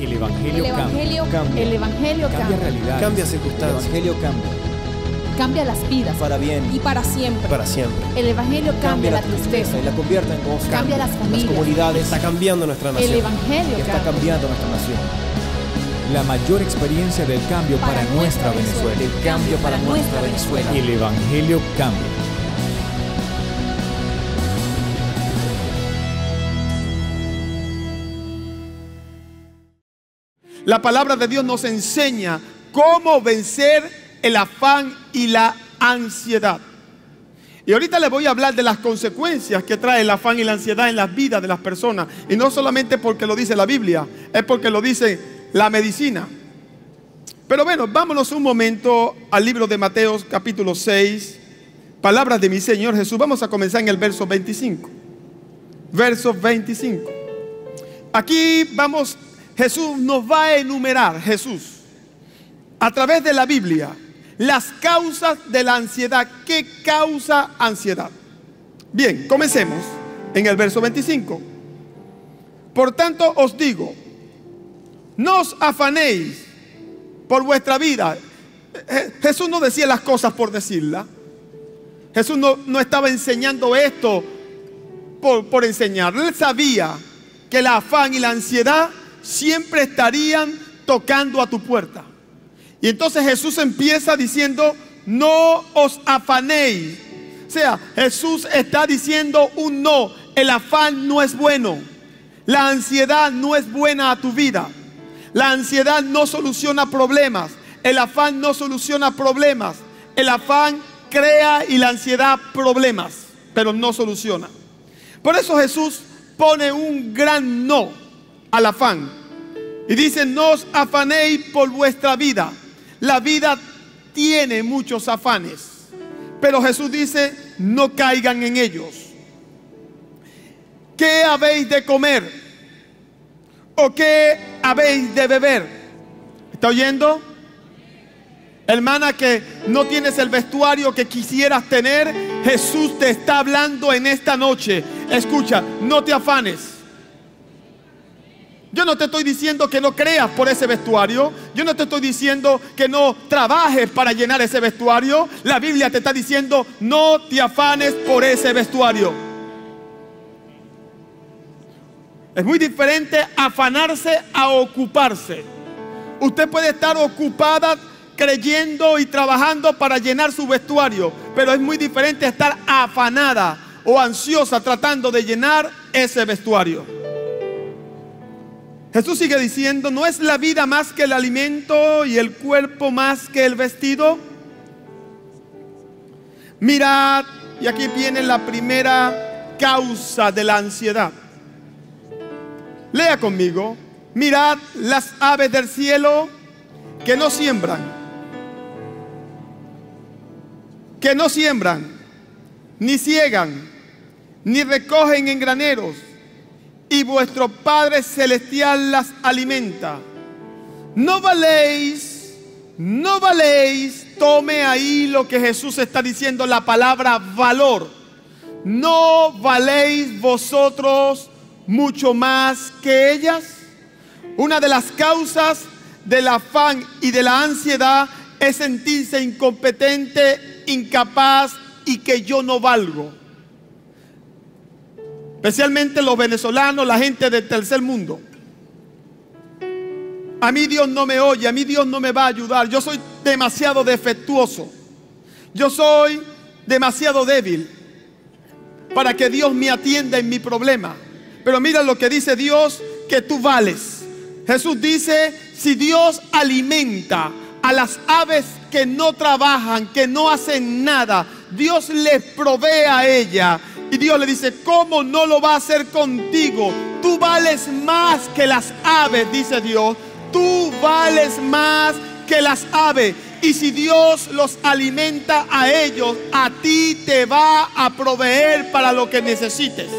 El Evangelio, El Evangelio cambia. El Evangelio Cambia cambia. realidades. Cambia El circunstancias. Evangelio cambia. Cambia las vidas. Para bien. Y para siempre. Para siempre. El Evangelio cambia, la tristeza. y la convierte en gozo. Cambia las familias. comunidades. Está cambiando nuestra El nación. Evangelio que está cambia. cambiando nuestra nación. La mayor experiencia del cambio para, Para nuestra. Venezuela. El cambio para, nuestra Venezuela. El Evangelio cambia. La palabra de Dios nos enseña cómo vencer el afán y la ansiedad. Y ahorita les voy a hablar de las consecuencias que trae el afán y la ansiedad en las vidas de las personas. Y no solamente porque lo dice la Biblia, es porque lo dice la medicina. Pero bueno, vámonos un momento al libro de Mateo capítulo 6, palabras de mi Señor Jesús. Vamos a comenzar en el verso 25. Verso 25. Aquí vamos, Jesús nos va a enumerar, Jesús, a través de la Biblia, las causas de la ansiedad. ¿Qué causa ansiedad? Bien, comencemos en el verso 25. Por tanto os digo, no os afanéis por vuestra vida. Je- Jesús no decía las cosas por decirlas. Jesús no, no estaba enseñando esto por, por enseñar. Él sabía que el afán y la ansiedad siempre estarían tocando a tu puerta. Y entonces Jesús empieza diciendo, no os afanéis. O sea, Jesús está diciendo un no. El afán no es bueno. La ansiedad no es buena a tu vida. La ansiedad no soluciona problemas. El afán no soluciona problemas. El afán crea y la ansiedad problemas, pero no soluciona. Por eso Jesús pone un gran no al afán. Y dice, no os afanéis por vuestra vida. La vida tiene muchos afanes. Pero Jesús dice, no caigan en ellos. ¿Qué habéis de comer? ¿O qué habéis de beber? ¿Está oyendo? Hermana, que no tienes el vestuario que quisieras tener, Jesús te está hablando en esta noche. Escucha, no te afanes. Yo no te estoy diciendo que no creas por ese vestuario. Yo no te estoy diciendo que no trabajes para llenar ese vestuario. La Biblia te está diciendo, no te afanes por ese vestuario. Es muy diferente afanarse a ocuparse. Usted puede estar ocupada creyendo y trabajando para llenar su vestuario, pero es muy diferente estar afanada o ansiosa tratando de llenar ese vestuario. Jesús sigue diciendo, ¿no es la vida más que el alimento y el cuerpo más que el vestido? Mirad, y aquí viene la primera causa de la ansiedad. Lea conmigo, mirad las aves del cielo que no siembran, que no siembran, ni ciegan, ni recogen en graneros, y vuestro Padre Celestial las alimenta. No valéis, no valéis, tome ahí lo que Jesús está diciendo, la palabra valor. No valéis vosotros mucho más que ellas. Una de las causas del afán y de la ansiedad es sentirse incompetente, incapaz y que yo no valgo. Especialmente los venezolanos, la gente del tercer mundo. A mí Dios no me oye, a mí Dios no me va a ayudar. Yo soy demasiado defectuoso. Yo soy demasiado débil para que Dios me atienda en mi problema. Pero mira lo que dice Dios, que tú vales. Jesús dice, si Dios alimenta a las aves que no trabajan, que no hacen nada, Dios les provee a ella. Y Dios le dice, ¿cómo no lo va a hacer contigo? Tú vales más que las aves, dice Dios. Tú vales más que las aves. Y si Dios los alimenta a ellos, a ti te va a proveer para lo que necesites.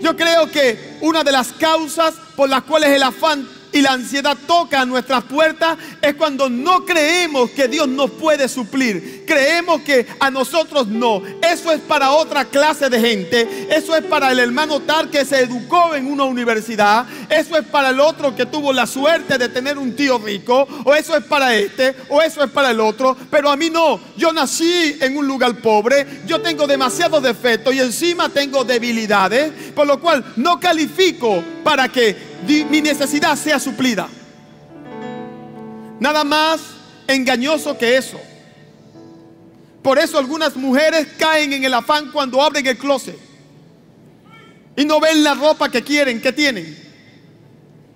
Yo creo que una de las causas por las cuales el afán y la ansiedad tocan nuestras puertas es cuando no creemos que Dios nos puede suplir, Creemos que a nosotros no. Eso es para otra clase de gente. Eso es para el hermano tal que se educó en una universidad. Eso es para el otro que tuvo la suerte de tener un tío rico. O eso es para este. O eso es para el otro. Pero a mí no. Yo nací en un lugar pobre. Yo tengo demasiados defectos y encima tengo debilidades. Por lo cual no califico para que mi necesidad sea suplida. Nada más engañoso que eso. Por eso algunas mujeres caen en el afán cuando abren el closet y no ven la ropa que quieren, que tienen.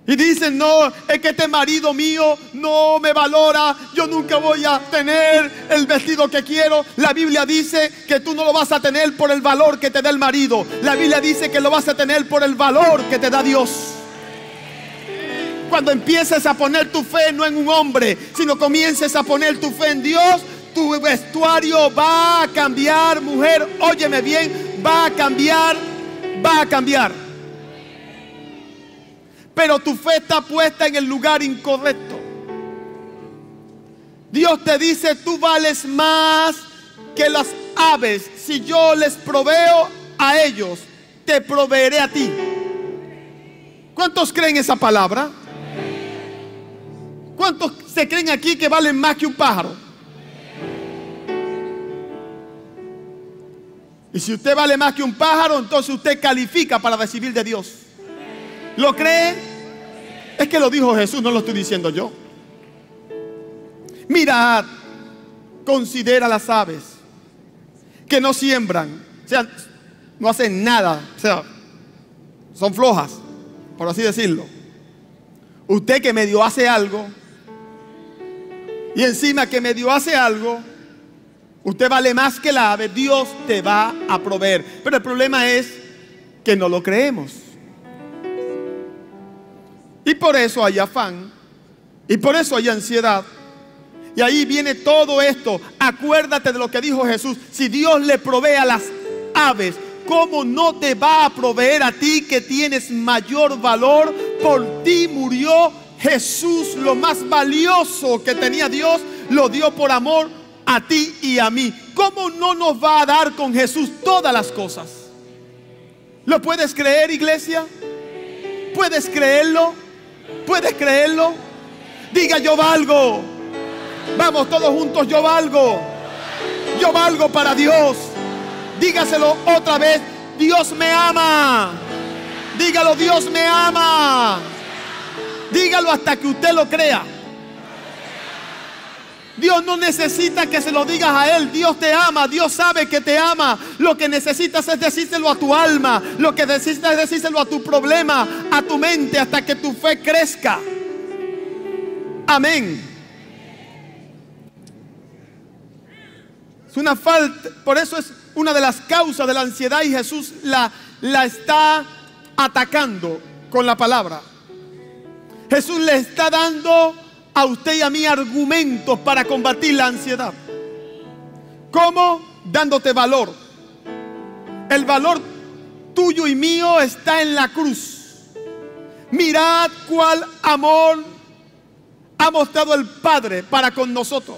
Y dicen, no, es que este marido mío no me valora, yo nunca voy a tener el vestido que quiero. La Biblia dice que tú no lo vas a tener por el valor que te da el marido. La Biblia dice que lo vas a tener por el valor que te da Dios. Cuando empieces a poner tu fe no en un hombre, sino comiences a poner tu fe en Dios, tu vestuario va a cambiar, mujer, óyeme bien, va a cambiar, va a cambiar. Pero tu fe está puesta en el lugar incorrecto. Dios te dice, tú vales más que las aves. Si yo les proveo a ellos, te proveeré a ti. ¿Cuántos creen esa palabra? ¿Cuántos se creen aquí que valen más que un pájaro? Y si usted vale más que un pájaro, entonces usted califica para recibir de Dios. ¿Lo cree? Es que lo dijo Jesús, no lo estoy diciendo yo. Mirad, considera las aves que no siembran, o sea, no hacen nada, o sea, son flojas, por así decirlo. Usted que medio hace algo, y encima que medio hace algo, usted vale más que la ave, Dios te va a proveer. Pero el problema es que no lo creemos. Y por eso hay afán. Y por eso hay ansiedad. Y ahí viene todo esto. Acuérdate de lo que dijo Jesús. Si Dios le provee a las aves, ¿cómo no te va a proveer a ti que tienes mayor valor? Por ti murió Jesús, lo más valioso que tenía Dios, lo dio por amor a ti y a mí. ¿Cómo no nos va a dar con Jesús todas las cosas? ¿Lo puedes creer, iglesia? ¿Puedes creerlo? ¿Puedes creerlo? Diga yo valgo. Vamos todos juntos, yo valgo. Yo valgo para Dios. Dígaselo otra vez, Dios me ama. Dígalo, Dios me ama. Dígalo hasta que usted lo crea. Dios no necesita que se lo digas a Él. Dios te ama. Dios sabe que te ama. Lo que necesitas es decírselo a tu alma. Lo que necesitas es decírselo a tu problema, a tu mente, hasta que tu fe crezca. Amén. Es una falta. Por eso es una de las causas de la ansiedad y Jesús la, la está atacando con la palabra. Jesús le está dando a usted y a mí argumentos para combatir la ansiedad. ¿Cómo? Dándote valor. El valor tuyo y mío está en la cruz. Mirad cuál amor ha mostrado el Padre para con nosotros.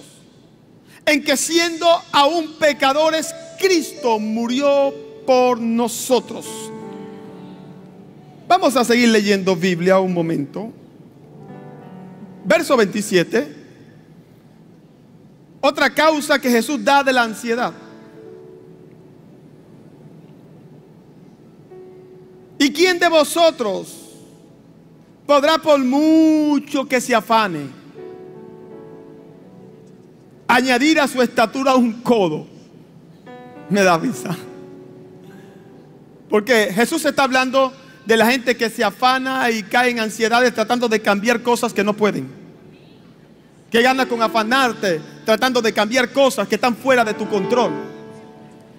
En que siendo aún pecadores, Cristo murió por nosotros. Vamos a seguir leyendo Biblia un momento. Verso 27. Otra causa que Jesús da de la ansiedad. ¿Y quién de vosotros podrá por mucho que se afane añadir a su estatura un codo? Me da risa. Porque Jesús está hablando de la gente que se afana y cae en ansiedades tratando de cambiar cosas que no pueden. Que gana con afanarte tratando de cambiar cosas que están fuera de tu control,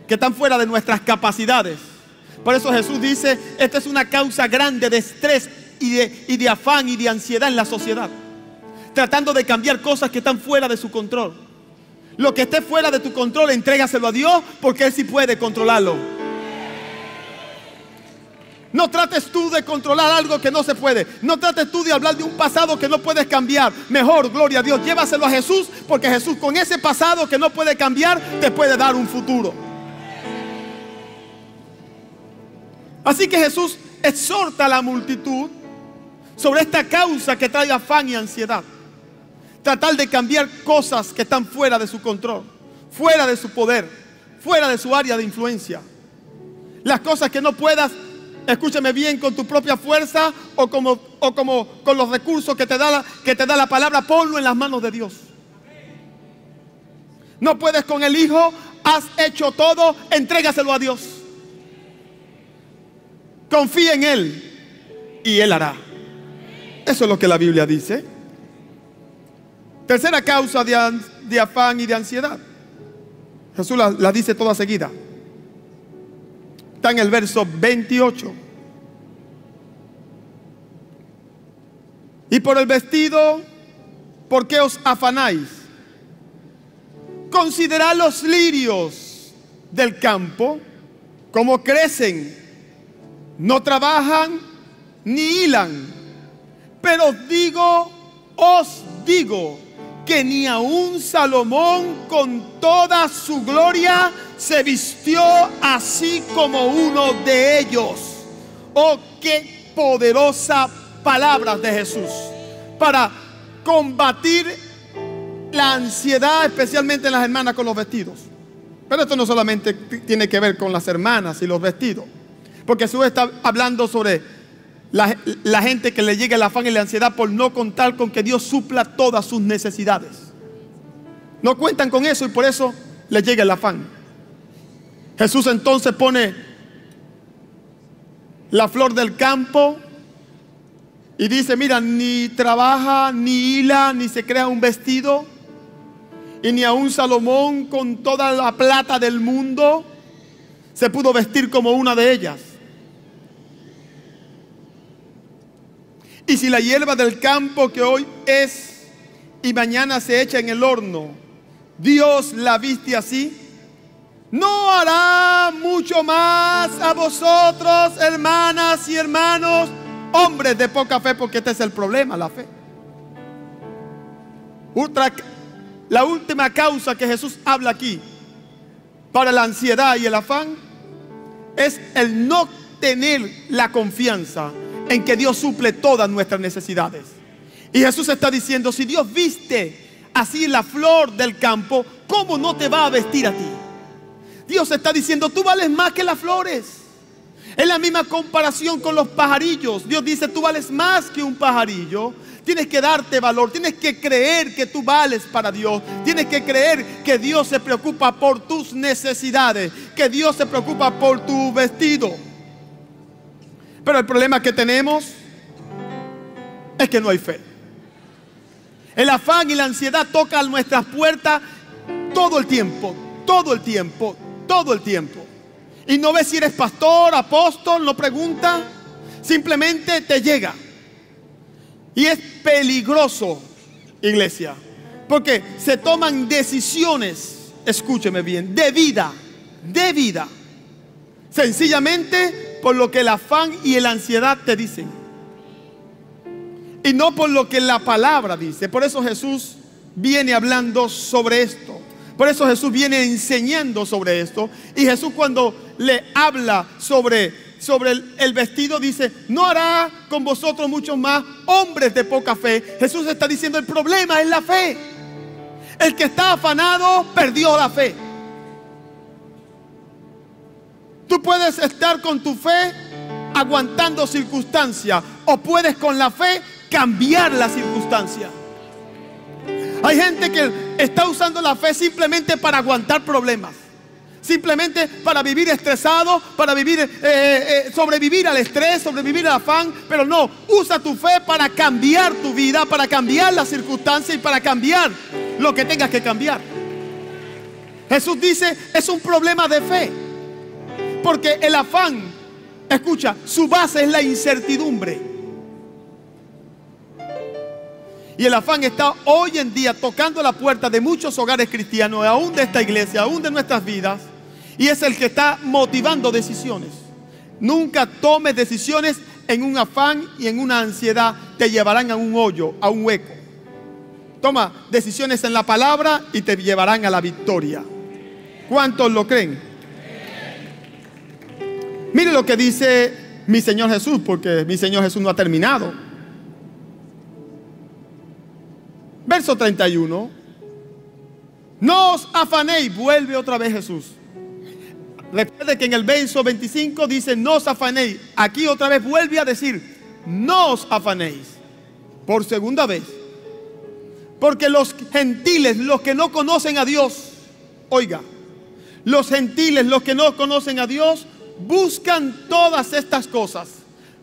que están fuera de nuestras capacidades. Por eso Jesús dice, esta es una causa grande de estrés y de, y de afán y de ansiedad en la sociedad. Tratando de cambiar cosas que están fuera de su control. Lo que esté fuera de tu control, entrégaselo a Dios porque Él sí puede controlarlo. No trates tú de controlar algo que no se puede. No trates tú de hablar de un pasado que no puedes cambiar. Mejor, gloria a Dios, llévaselo a Jesús porque Jesús con ese pasado que no puede cambiar te puede dar un futuro. Así que Jesús exhorta a la multitud sobre esta causa que trae afán y ansiedad. Tratar de cambiar cosas que están fuera de su control, fuera de su poder, fuera de su área de influencia. Las cosas que no puedas, escúchame bien, con tu propia fuerza o como, o como con los recursos que te, da la, que te da la palabra, ponlo en las manos de Dios. No puedes con el Hijo, has hecho todo, entrégaselo a Dios. Confía en Él y Él hará. Eso es lo que la Biblia dice. Tercera causa de, afán y de ansiedad. Jesús la dice toda seguida. Está en el verso 28. Y por el vestido, ¿por qué os afanáis? Considerad los lirios del campo, como crecen, no trabajan ni hilan. Pero os digo, os digo, que ni aun Salomón con toda su gloria se vistió así como uno de ellos. Oh, qué poderosa palabra de Jesús para combatir la ansiedad, especialmente en las hermanas con los vestidos. Pero esto no solamente tiene que ver con las hermanas y los vestidos, porque Jesús está hablando sobre la, gente que le llega el afán y la ansiedad por no contar con que Dios supla todas sus necesidades. No cuentan con eso y por eso les llega el afán. Jesús entonces pone la flor del campo y dice, mira, ni trabaja, ni hila, ni se crea un vestido, y ni aun Salomón con toda la plata del mundo se pudo vestir como una de ellas. Y si la hierba del campo que hoy es y mañana se echa en el horno, Dios la viste así, no hará mucho más a vosotros, hermanas y hermanos, hombres de poca fe, porque este es el problema, la fe. La última causa que Jesús habla aquí para la ansiedad y el afán es el no tener la confianza en que Dios suple todas nuestras necesidades. Y Jesús está diciendo, si Dios viste así la flor del campo, ¿cómo no te va a vestir a ti? Dios está diciendo, tú vales más que las flores. Es la misma comparación con los pajarillos. Dios dice, tú vales más que un pajarillo. Tienes que darte valor, tienes que creer que tú vales para Dios. Tienes que creer que Dios se preocupa por tus necesidades, que Dios se preocupa por tu vestido. Pero el problema que tenemos es que no hay fe. El afán y la ansiedad tocan nuestras puertas todo el tiempo, todo el tiempo, todo el tiempo. Y no ves si eres pastor, apóstol, no pregunta. Simplemente te llega. Y es peligroso, iglesia. Porque se toman decisiones, escúcheme bien, de vida, de vida. Sencillamente por lo que el afán y la ansiedad te dicen. Y no por lo que la palabra dice. Por eso Jesús viene hablando sobre esto. Por eso Jesús viene enseñando sobre esto. Y Jesús cuando le habla sobre, sobre el, el, vestido dice, no hará con vosotros muchos más hombres de poca fe. Jesús está diciendo, el problema es la fe. El que está afanado perdió la fe. Tú puedes estar con tu fe aguantando circunstancias o puedes con la fe cambiar la circunstancia. Hay gente que está usando la fe simplemente para aguantar problemas. Simplemente para vivir estresado, para vivir, eh, eh, sobrevivir al estrés, sobrevivir al afán. Pero no, usa tu fe para cambiar tu vida, para cambiar las circunstancias y para cambiar lo que tengas que cambiar. Jesús dice, es un problema de fe. Porque el afán, escucha, su base es la incertidumbre. Y el afán está hoy en día tocando la puerta de muchos hogares cristianos, aún de esta iglesia, aún de nuestras vidas. Y es el que está motivando decisiones. Nunca tomes decisiones en un afán y en una ansiedad. Te llevarán a un hoyo, a un hueco. Toma decisiones en la palabra y te llevarán a la victoria. ¿Cuántos lo creen? Mire lo que dice mi Señor Jesús, porque mi Señor Jesús no ha terminado. Verso 31. No os afanéis, vuelve otra vez Jesús. Recuerde que en el verso 25 dice, no os afanéis. Aquí otra vez vuelve a decir, no os afanéis. Por segunda vez. Porque los gentiles, los que no conocen a Dios, oiga, los gentiles, los que no conocen a Dios, buscan todas estas cosas.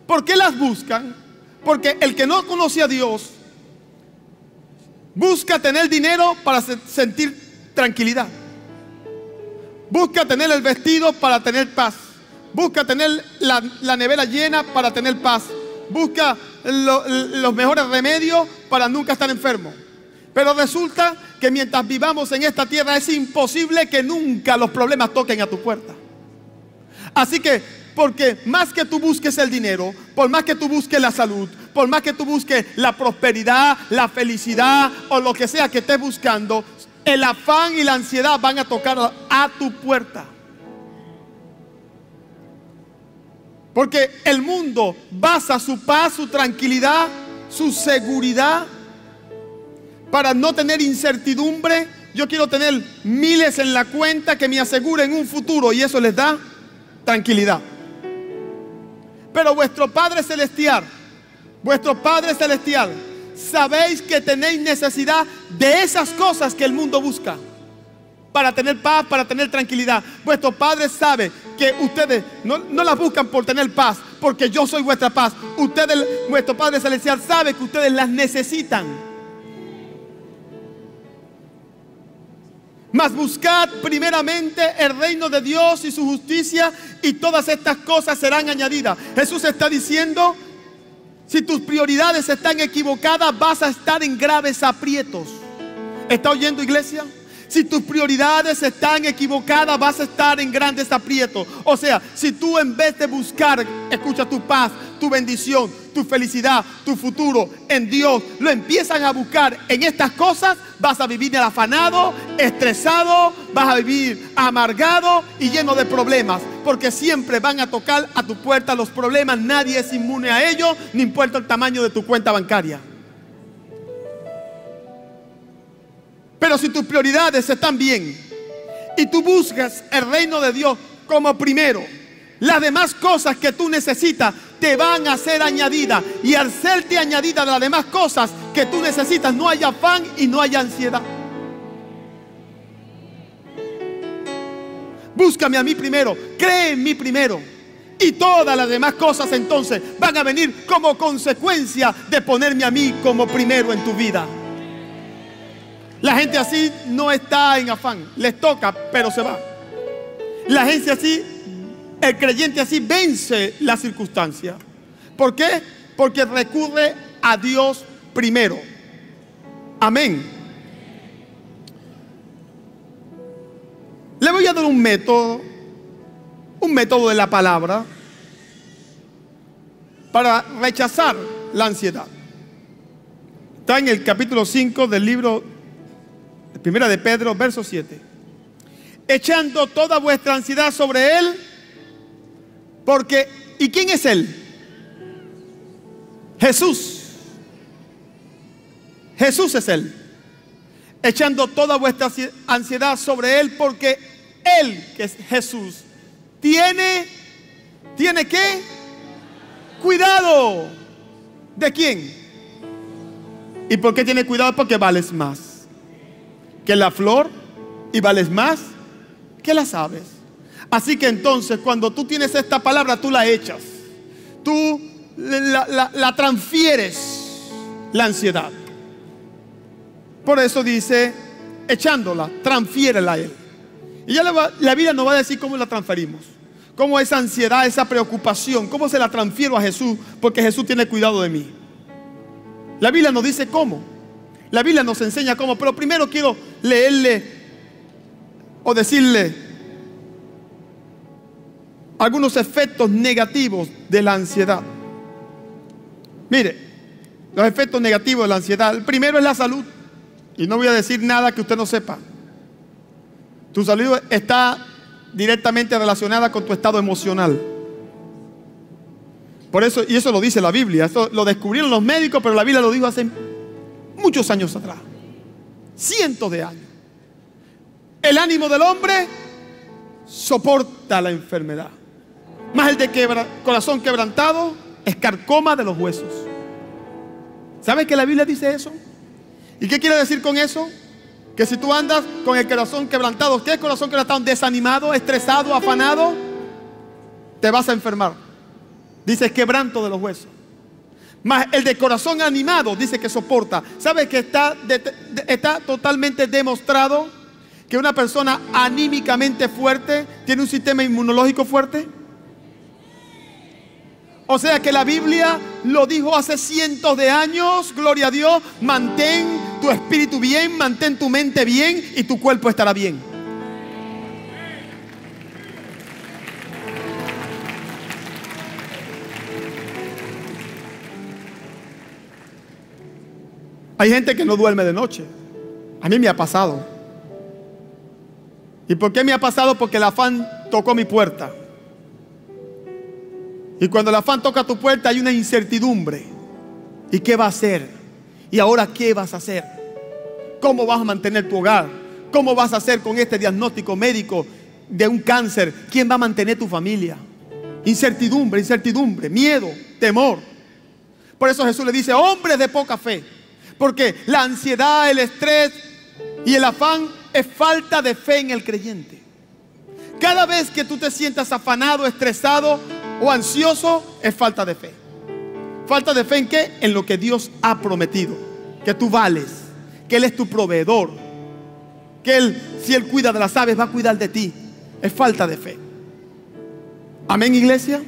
¿Por qué las buscan? Porque el que no conoce a Dios busca tener dinero para sentir tranquilidad. Busca tener el vestido para tener paz. Busca tener la, nevera llena para tener paz. Busca los mejores remedios para nunca estar enfermo. Pero resulta que mientras vivamos en esta tierra es imposible que nunca los problemas toquen a tu puerta. Así que, porque más que tú busques el dinero, por más que tú busques la salud, por más que tú busques la prosperidad, la felicidad o lo que sea que estés buscando, el afán y la ansiedad van a tocar a tu puerta. Porque el mundo basa su paz, su tranquilidad, su seguridad para no tener incertidumbre. Yo quiero tener miles en la cuenta que me aseguren un futuro y eso les da tranquilidad. Pero vuestro Padre Celestial, vuestro Padre Celestial, sabéis que tenéis necesidad de esas cosas que el mundo busca. Para tener paz, para tener tranquilidad. Vuestro Padre sabe que ustedes no, no las buscan por tener paz, porque yo soy vuestra paz. Ustedes, vuestro Padre Celestial sabe que ustedes las necesitan. Mas buscad primeramente el reino de Dios y su justicia y todas estas cosas serán añadidas. Jesús está diciendo, si tus prioridades están equivocadas vas a estar en graves aprietos. ¿Está oyendo iglesia? Si tus prioridades están equivocadas, vas a estar en grandes aprietos. O sea, si tú en vez de buscar, escucha tu paz, tu bendición, tu felicidad, tu futuro en Dios, lo empiezan a buscar en estas cosas, vas a vivir afanado, estresado, vas a vivir amargado y lleno de problemas. Porque siempre van a tocar a tu puerta los problemas. Nadie es inmune a ellos, ni importa el tamaño de tu cuenta bancaria. Pero si tus prioridades están bien y tú buscas el reino de Dios como primero, las demás cosas que tú necesitas te van a ser añadidas. Y al serte añadidas las demás cosas que tú necesitas, no hay afán y no hay ansiedad. Búscame a mí primero, cree en mí primero. Y todas las demás cosas entonces van a venir como consecuencia de ponerme a mí como primero en tu vida. La gente así no está en afán, les toca, pero se va. La gente así, el creyente así vence la circunstancia. ¿Por qué? Porque recurre a Dios primero. Amén. Le voy a dar un método, un método de la palabra para rechazar la ansiedad. Está en el capítulo 5 del libro Primera de Pedro, verso 7. Echando toda vuestra ansiedad sobre Él, porque, ¿y quién es Él? Jesús. Jesús es Él. Echando toda vuestra ansiedad sobre Él, porque Él, que es Jesús, tiene, ¿tiene qué? Cuidado. ¿De quién? ¿Y por qué tiene cuidado? Porque vales más que la flor y vales más que las aves. Así que entonces cuando tú tienes esta palabra, tú la echas. Tú la, transfieres la ansiedad. Por eso dice, echándola, transfiérela a Él. Y ya la, la Biblia nos va a decir cómo la transferimos. Cómo esa ansiedad, esa preocupación, cómo se la transfiero a Jesús, porque Jesús tiene cuidado de mí. La Biblia nos dice cómo. La Biblia nos enseña cómo, pero primero quiero leerle o decirle algunos efectos negativos de la ansiedad. Mire, los efectos negativos de la ansiedad. El primero es la salud. Y no voy a decir nada que usted no sepa. Tu salud está directamente relacionada con tu estado emocional. Por eso, y eso lo dice la Biblia, eso lo descubrieron los médicos, pero la Biblia lo dijo hace muchos años atrás, cientos de años. El ánimo del hombre soporta la enfermedad, más el de corazón quebrantado es carcoma de los huesos. ¿Sabe que la Biblia dice eso? ¿Y qué quiere decir con eso? Que si tú andas con el corazón quebrantado, ¿qué es corazón quebrantado? Desanimado, estresado, afanado, te vas a enfermar. Dice quebranto de los huesos. Más el de corazón animado dice que soporta. ¿Sabe que está, está totalmente demostrado que una persona anímicamente fuerte tiene un sistema inmunológico fuerte? O sea que la Biblia lo dijo hace cientos de años, gloria a Dios, mantén tu espíritu bien, mantén tu mente bien y tu cuerpo estará bien. Hay gente que no duerme de noche. A mí me ha pasado. ¿Y por qué me ha pasado? Porque el afán tocó mi puerta. Y cuando el afán toca tu puerta hay una incertidumbre. ¿Y qué va a hacer? ¿Y ahora qué vas a hacer? ¿Cómo vas a mantener tu hogar? ¿Cómo vas a hacer con este diagnóstico médico de un cáncer? ¿Quién va a mantener tu familia? Incertidumbre, incertidumbre, miedo, temor. Por eso Jesús le dice, hombres de poca fe. Porque la ansiedad, el estrés y el afán es falta de fe en el creyente. Cada vez que tú te sientas afanado, estresado, o ansioso es falta de fe. ¿Falta de fe en qué? En lo que Dios ha prometido. Que tú vales, que Él es tu proveedor, que Él, si Él cuida de las aves, va a cuidar de ti. Es falta de fe. Amén, iglesia.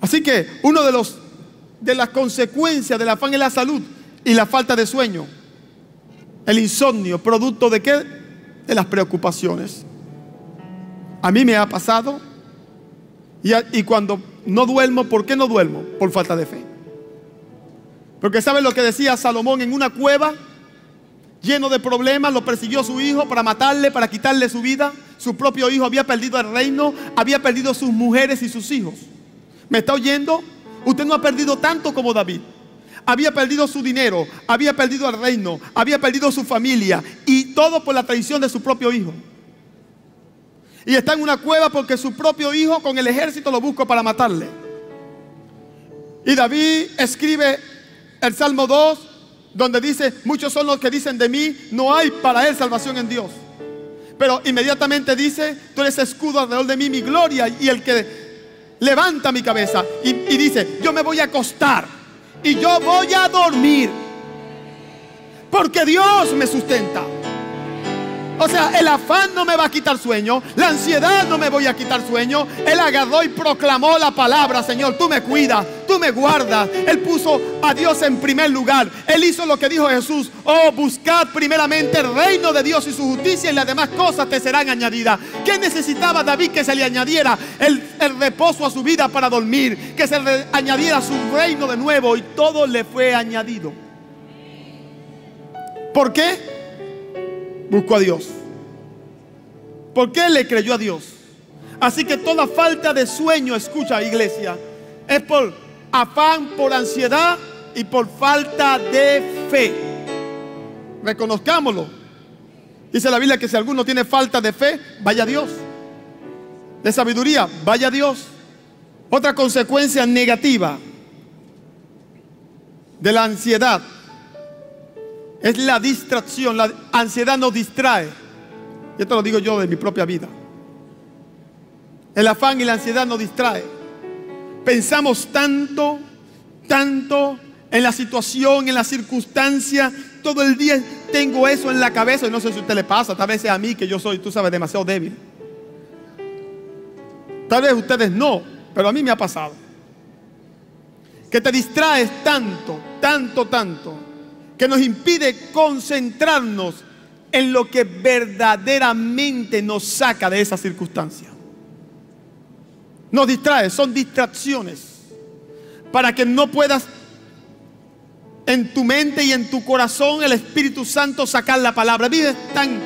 Así que uno de los de las consecuencias del afán es la salud y la falta de sueño. El insomnio, producto de qué? De las preocupaciones. A mí me ha pasado y, cuando no duermo, ¿por qué no duermo? Por falta de fe. Porque ¿saben lo que decía Salomón en una cueva? Lleno de problemas, lo persiguió su hijo para matarle, para quitarle su vida. Su propio hijo había perdido el reino, había perdido sus mujeres y sus hijos. ¿Me está oyendo? Usted no ha perdido tanto como David. Había perdido su dinero, había perdido el reino, había perdido su familia y todo por la traición de su propio hijo. Y está en una cueva porque su propio hijo con el ejército lo busca para matarle. Y David escribe el Salmo 2, donde dice, muchos son los que dicen de mí, no hay para él salvación en Dios. Pero inmediatamente dice, tú eres escudo alrededor de mí, mi gloria y el que levanta mi cabeza. Y, y dice, yo me voy a acostar y yo voy a dormir. Porque Dios me sustenta. O sea, el afán no me va a quitar sueño, la ansiedad no me voy a quitar sueño. Él agarró y proclamó la palabra, Señor, tú me cuidas, tú me guardas. Él puso a Dios en primer lugar. Él hizo lo que dijo Jesús, oh, buscad primeramente el reino de Dios y su justicia y las demás cosas te serán añadidas. ¿Qué necesitaba David que se le añadiera el, el reposo a su vida para dormir? Que se le añadiera su reino de nuevo y todo le fue añadido. ¿Por qué? Buscó a Dios. ¿Por qué le creyó a Dios? Así que toda falta de sueño, escucha iglesia, es por afán, por ansiedad y por falta de fe. Reconozcámoslo. Dice la Biblia que si alguno tiene falta de fe, vaya a Dios. De sabiduría, vaya a Dios. Otra consecuencia negativa de la ansiedad es la distracción. La ansiedad nos distrae. Y esto lo digo yo de mi propia vida. El afán y la ansiedad nos distrae. Pensamos tanto, tanto en la situación, en la circunstancia. Todo el día tengo eso en la cabeza. Y no sé si a usted le pasa. Tal vez sea a mí que yo soy, tú sabes, demasiado débil. Tal vez ustedes no, pero a mí me ha pasado. Que te distraes tanto, tanto, tanto que nos impide concentrarnos en lo que verdaderamente nos saca de esa circunstancia. nos distrae, son distracciones para que no puedas en tu mente y en tu corazón el Espíritu Santo sacar la palabra. Vives tan,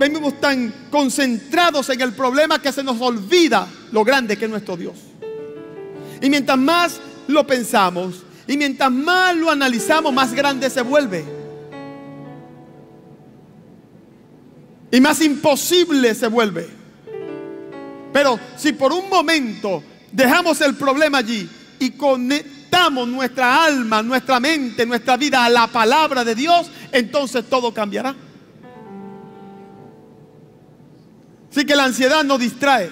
vivimos tan concentrados en el problema que se nos olvida lo grande que es nuestro Dios. Y mientras más lo pensamos y mientras más lo analizamos, más grande se vuelve. Y más imposible se vuelve. Pero si por un momento dejamos el problema allí y conectamos nuestra alma, nuestra mente, nuestra vida a la palabra de Dios, entonces todo cambiará. Así que la ansiedad nos distrae.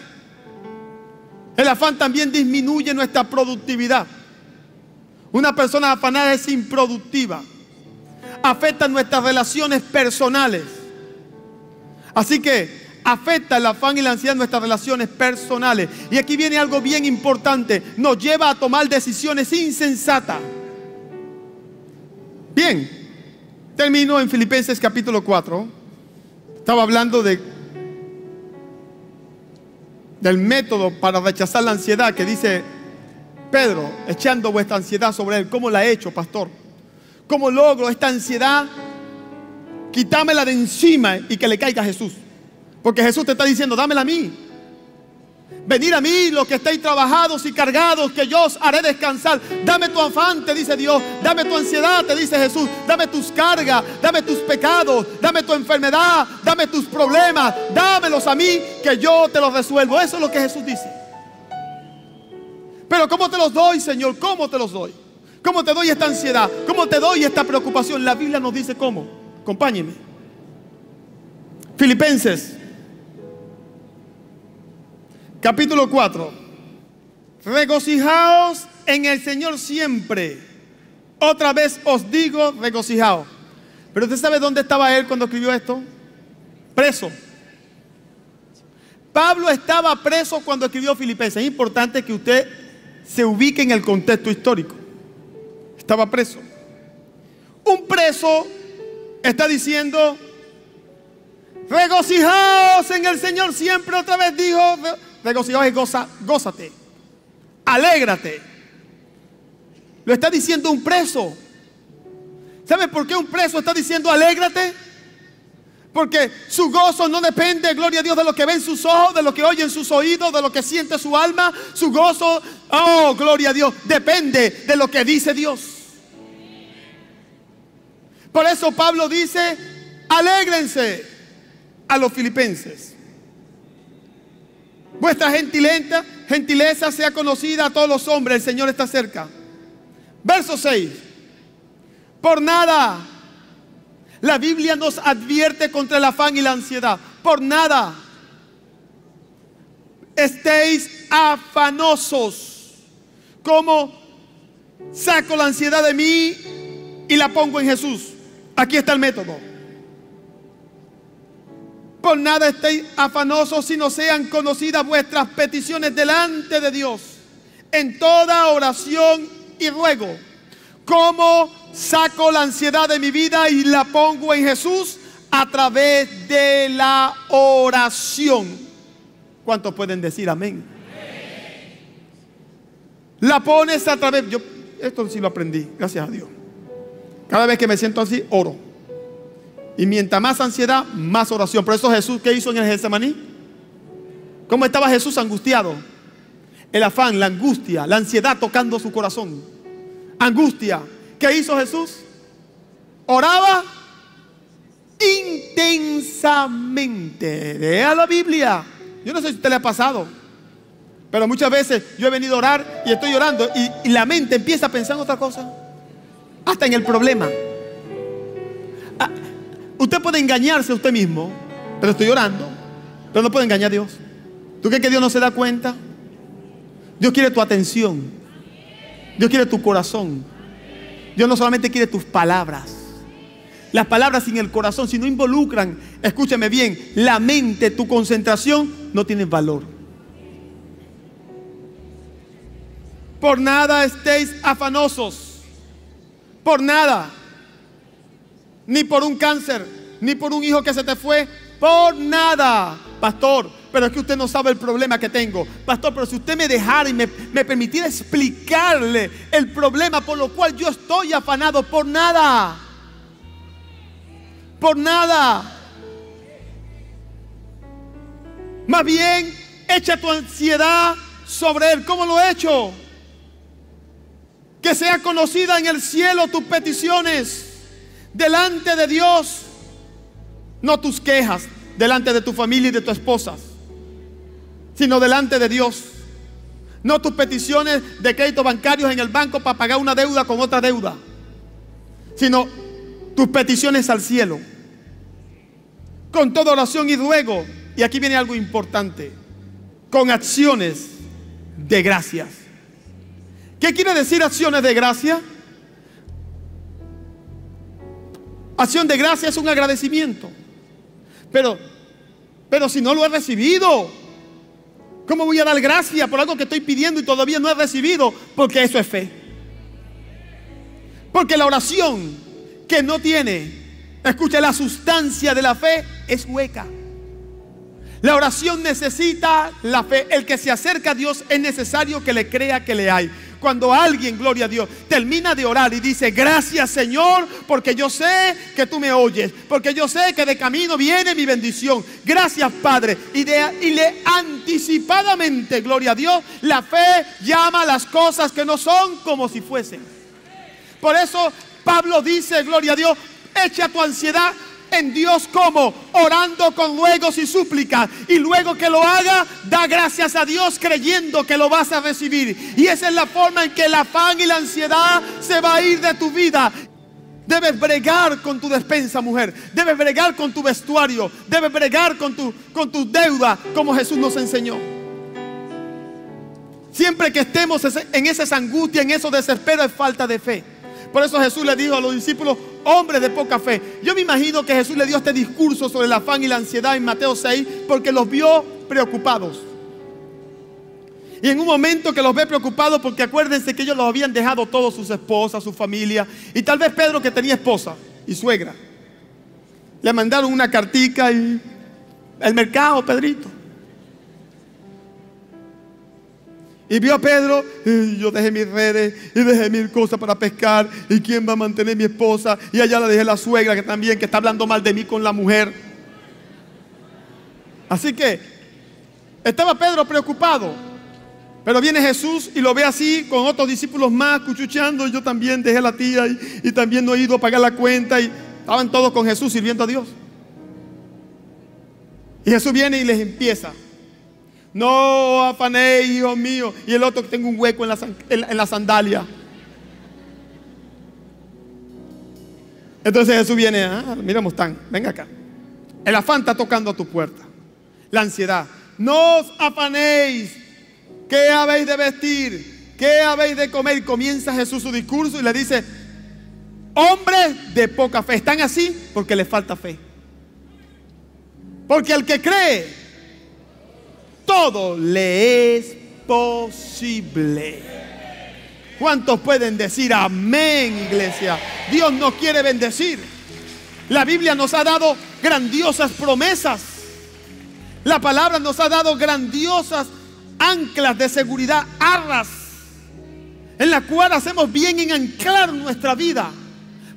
El afán también disminuye nuestra productividad. Una persona afanada es improductiva. Afecta nuestras relaciones personales. Así que afecta el afán y la ansiedad en nuestras relaciones personales. Y aquí viene algo bien importante. Nos lleva a tomar decisiones insensatas. Bien, termino en Filipenses capítulo 4. Estaba hablando de del método para rechazar la ansiedad que dice Pedro, echando vuestra ansiedad sobre él. ¿Cómo la he hecho, pastor? ¿Cómo logro esta ansiedad? Quítamela de encima y que le caiga a Jesús. Porque Jesús te está diciendo, dámela a mí. Venir a mí los que estéis trabajados y cargados, que yo os haré descansar. Dame tu afán, te dice Dios. Dame tu ansiedad, te dice Jesús. Dame tus cargas, dame tus pecados, dame tu enfermedad, dame tus problemas. Dámelos a mí, que yo te los resuelvo. Eso es lo que Jesús dice. Pero ¿cómo te los doy, Señor? ¿Cómo te los doy? ¿Cómo te doy esta ansiedad? ¿Cómo te doy esta preocupación? La Biblia nos dice cómo. Acompáñeme. Filipenses capítulo 4. Regocijaos en el Señor siempre. Otra vez os digo, regocijaos. Pero usted sabe dónde estaba él cuando escribió esto? Preso. Pablo estaba preso cuando escribió Filipenses. Es importante que usted se ubique en el contexto histórico. Estaba preso. Un preso está diciendo, regocijaos en el Señor siempre. Otra vez dijo, regocijaos y goza, gózate. Alégrate. Lo está diciendo un preso. ¿Sabe por qué un preso está diciendo alégrate? Porque su gozo no depende, gloria a Dios, de lo que ven sus ojos, de lo que oyen sus oídos, de lo que siente su alma. Su gozo, oh, gloria a Dios, depende de lo que dice Dios. Por eso Pablo dice, alégrense a los filipenses. Vuestra gentileza, gentileza sea conocida a todos los hombres, el Señor está cerca. Verso 6. Por nada. La Biblia nos advierte contra el afán y la ansiedad. Por nada. Estéis afanosos. Como saco la ansiedad de mí y la pongo en Jesús. Aquí está el método. Por nada estéis afanosos si no sean conocidas vuestras peticiones delante de Dios. En toda oración y ruego. ¿Cómo saco la ansiedad de mi vida y la pongo en Jesús? A través de la oración. ¿Cuántos pueden decir amén? La pones a través. Yo, esto sí lo aprendí, gracias a Dios. Cada vez que me siento así, oro. Y mientras más ansiedad, más oración. Por eso Jesús, ¿qué hizo en el Getsemaní? ¿Cómo estaba Jesús angustiado? El afán, la angustia, la ansiedad tocando su corazón. Angustia. ¿Qué hizo Jesús? Oraba intensamente. Lea la Biblia. Yo no sé si usted le ha pasado. Pero muchas veces yo he venido a orar y estoy orando y, y la mente empieza a pensar en otra cosa. Hasta en el problema. Ah, Usted puede engañarse a usted mismo, pero estoy orando, pero no puede engañar a Dios. ¿Tú crees que Dios no se da cuenta? Dios quiere tu atención. Dios quiere tu corazón. Dios no solamente quiere tus palabras. Las palabras sin el corazón, si no involucran, escúchame bien, la mente, tu concentración, no tienen valor. Por nada estéis afanosos. Por nada ni por un cáncer, ni por un hijo que se te fue, por nada. Pastor, pero es que usted no sabe el problema que tengo. Pastor, pero si usted me dejara y me, me permitiera explicarle el problema por lo cual yo estoy afanado, por nada. Por nada. Más bien, echa tu ansiedad sobre Él. ¿Cómo lo he hecho? Que sea conocida en el cielo tus peticiones delante de Dios. No tus quejas delante de tu familia y de tu esposa, sino delante de Dios. No tus peticiones de crédito bancarios en el banco para pagar una deuda con otra deuda, sino tus peticiones al cielo. Con toda oración y ruego. Y aquí viene algo importante. Con acciones de gracias. ¿Qué quiere decir acciones de gracia? Acción de gracia es un agradecimiento. Pero, pero si no lo he recibido, ¿cómo voy a dar gracia por algo que estoy pidiendo y todavía no he recibido? Porque eso es fe. Porque la oración que no tiene, escucha, la sustancia de la fe es hueca. La oración necesita la fe. El que se acerca a Dios es necesario que le crea que le hay. Cuando alguien, gloria a Dios, termina de orar y dice, gracias Señor, porque yo sé que tú me oyes, porque yo sé que de camino viene mi bendición. Gracias Padre. Y, de, y le anticipadamente, gloria a Dios, la fe llama a las cosas que no son como si fuesen. Por eso Pablo dice, gloria a Dios, echa tu ansiedad en Dios como orando con ruegos y súplicas. Y luego que lo haga, da gracias a Dios creyendo que lo vas a recibir. Y esa es la forma en que el afán y la ansiedad se va a ir de tu vida. Debes bregar con tu despensa, mujer. Debes bregar con tu vestuario. Debes bregar con tu, con tu deuda, como Jesús nos enseñó. Siempre que estemos en esa angustia, en esos desesperos, es falta de fe. Por eso Jesús le dijo a los discípulos, hombres de poca fe. Yo me imagino que Jesús le dio este discurso sobre el afán y la ansiedad en Mateo 6 porque los vio preocupados. Y en un momento que los ve preocupados, porque acuérdense que ellos los habían dejado todos sus esposas, su familia, y tal vez Pedro que tenía esposa y suegra, le mandaron una cartica y el mercado, Pedrito. Y vio a Pedro, y yo dejé mis redes y dejé mil cosas para pescar. ¿Y quién va a mantener mi esposa? Y allá la dejé la suegra que también, que está hablando mal de mí con la mujer. Así que estaba Pedro preocupado. Pero viene Jesús y lo ve así con otros discípulos más cuchucheando. Yo también dejé la tía y, y también no he ido a pagar la cuenta. Y estaban todos con Jesús sirviendo a Dios. Y Jesús viene y les empieza. No afanéis, hijo mío. Y el otro que tengo un hueco en la, en la sandalia. Entonces Jesús viene, ah, mira Mustán, venga acá. El afán está tocando a tu puerta. La ansiedad. No os afanéis. ¿Qué habéis de vestir? ¿Qué habéis de comer? Comienza Jesús su discurso y le dice, hombres de poca fe. Están así porque les falta fe. Porque el que cree todo le es posible. ¿Cuántos pueden decir amén, iglesia? Dios nos quiere bendecir. La Biblia nos ha dado grandiosas promesas. La palabra nos ha dado grandiosas anclas de seguridad, arras, en la cual hacemos bien en anclar nuestra vida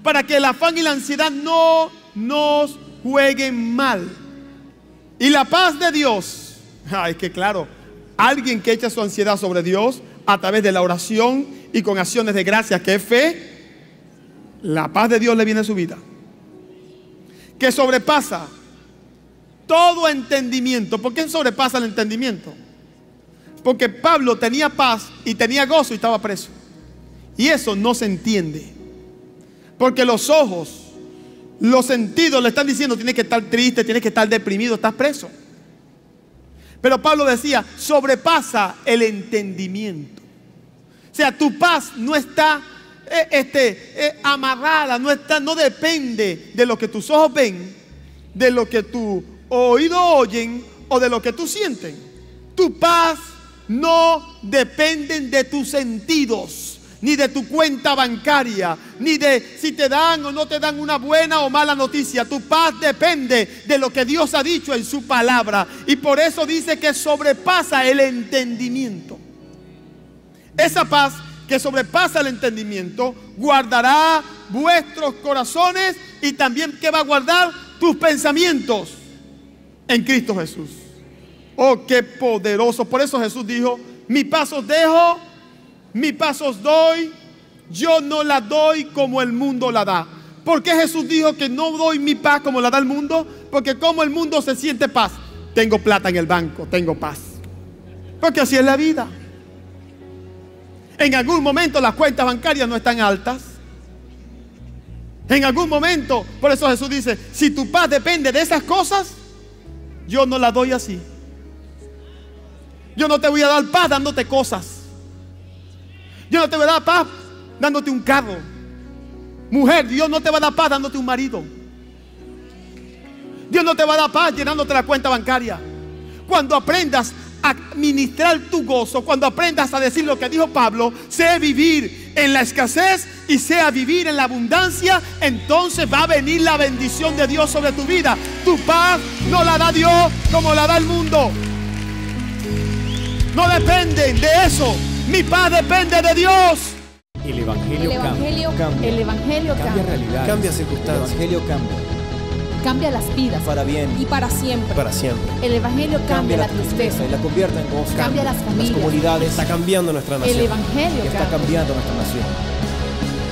para que el afán y la ansiedad no nos jueguen mal. Y la paz de Dios Ah, es que claro, alguien que echa su ansiedad sobre Dios a través de la oración y con acciones de gracia, que es fe, la paz de Dios le viene a su vida. Que sobrepasa todo entendimiento. ¿Por qué sobrepasa el entendimiento? Porque Pablo tenía paz y tenía gozo y estaba preso. Y eso no se entiende. Porque los ojos, los sentidos le están diciendo, tienes que estar triste, tienes que estar deprimido, estás preso. Pero Pablo decía, sobrepasa el entendimiento. O sea, tu paz no está eh, este, eh, amarrada, no, está, no depende de lo que tus ojos ven, de lo que tu oído oyen o de lo que tú sientes. Tu paz no depende de tus sentidos, ni de tu cuenta bancaria, ni de si te dan o no te dan una buena o mala noticia. Tu paz depende de lo que Dios ha dicho en su palabra. Y por eso dice que sobrepasa el entendimiento. Esa paz que sobrepasa el entendimiento guardará vuestros corazones y también que va a guardar tus pensamientos en Cristo Jesús. Oh, qué poderoso. Por eso Jesús dijo, mi pasos dejo mi paz os doy, yo no la doy como el mundo la da. ¿Por qué Jesús dijo que no doy mi paz como la da el mundo? Porque como el mundo se siente paz, tengo plata en el banco, tengo paz. Porque así es la vida. En algún momento las cuentas bancarias no están altas. En algún momento, por eso Jesús dice, si tu paz depende de esas cosas, yo no la doy así. Yo no te voy a dar paz dándote cosas. Dios no te va a dar paz dándote un carro. Mujer, Dios no te va a dar paz dándote un marido. Dios no te va a dar paz llenándote la cuenta bancaria. Cuando aprendas a administrar tu gozo, cuando aprendas a decir lo que dijo Pablo, sé vivir en la escasez y sea vivir en la abundancia, entonces va a venir la bendición de Dios sobre tu vida. Tu paz no la da Dios como la da el mundo. No dependen de eso. Mi paz depende de Dios. El Evangelio, El Evangelio cambia. El Evangelio Cambia cambia. realidades. Cambia El circunstancias. Evangelio cambia. Cambia las vidas. Para bien Y para siempre. para siempre. El Evangelio cambia la tristeza. y la convierte en gozo. Cambia las familias. comunidades. Está cambiando nuestra El nación. Evangelio está cambia. cambiando nuestra nación.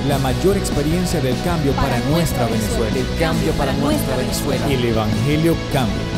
La mayor experiencia del cambio para, Para nuestra Venezuela. Venezuela. El cambio para, Para nuestra nuestra Venezuela. El Evangelio cambia.